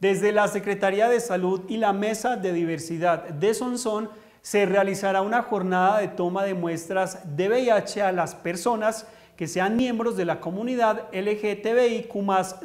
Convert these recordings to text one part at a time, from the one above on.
Desde la Secretaría de Salud y la Mesa de Diversidad de Sonsón se realizará una jornada de toma de muestras de VIH a las personas que sean miembros de la comunidad LGTBIQ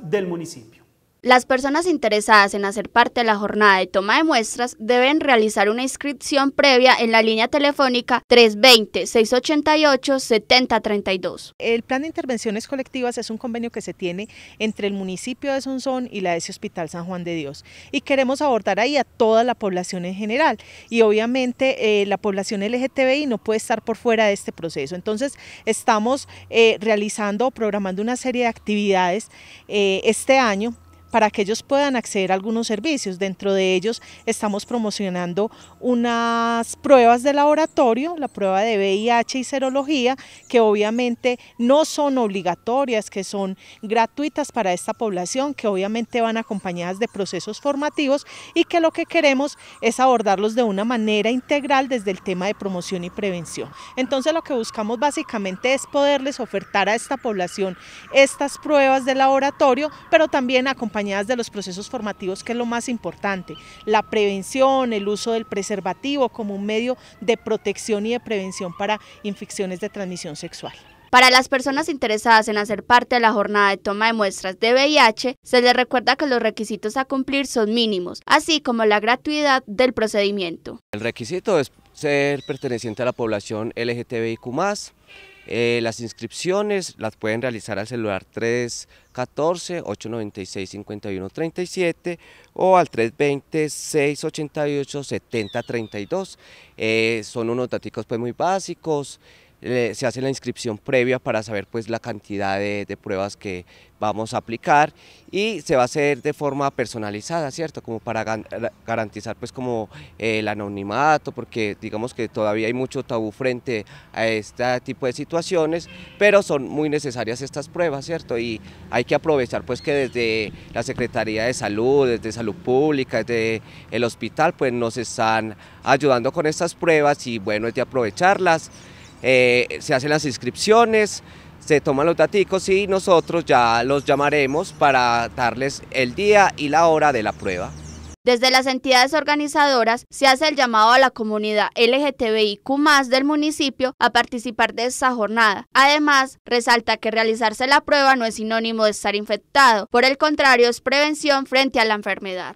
del municipio. Las personas interesadas en hacer parte de la jornada de toma de muestras deben realizar una inscripción previa en la línea telefónica 320-688-7032. El plan de intervenciones colectivas es un convenio que se tiene entre el municipio de Sonsón y la ESI Hospital San Juan de Dios y queremos abordar ahí a toda la población en general y obviamente eh, la población LGTBI no puede estar por fuera de este proceso. Entonces estamos eh, realizando o programando una serie de actividades eh, este año para que ellos puedan acceder a algunos servicios. Dentro de ellos estamos promocionando unas pruebas de laboratorio, la prueba de VIH y serología, que obviamente no son obligatorias, que son gratuitas para esta población, que obviamente van acompañadas de procesos formativos y que lo que queremos es abordarlos de una manera integral desde el tema de promoción y prevención. Entonces lo que buscamos básicamente es poderles ofertar a esta población estas pruebas de laboratorio, pero también acompañar de los procesos formativos, que es lo más importante, la prevención, el uso del preservativo como un medio de protección y de prevención para infecciones de transmisión sexual. Para las personas interesadas en hacer parte de la jornada de toma de muestras de VIH, se les recuerda que los requisitos a cumplir son mínimos, así como la gratuidad del procedimiento. El requisito es ser perteneciente a la población LGTBIQ+, eh, las inscripciones las pueden realizar al celular 314-896-5137 o al 320-688-7032. Eh, son unos datos pues muy básicos, se hace la inscripción previa para saber pues la cantidad de, pruebas que vamos a aplicar y se va a hacer de forma personalizada, ¿cierto? Como para garantizar pues como el anonimato, porque digamos que todavía hay mucho tabú frente a este tipo de situaciones, pero son muy necesarias estas pruebas, ¿cierto? Y hay que aprovechar pues que desde la Secretaría de Salud, desde Salud Pública, desde el hospital, pues nos están ayudando con estas pruebas y bueno, es de aprovecharlas. Eh, se hacen las inscripciones, se toman los datos y nosotros ya los llamaremos para darles el día y la hora de la prueba. Desde las entidades organizadoras se hace el llamado a la comunidad LGTBIQ del municipio a participar de esta jornada. Además, resalta que realizarse la prueba no es sinónimo de estar infectado, por el contrario es prevención frente a la enfermedad.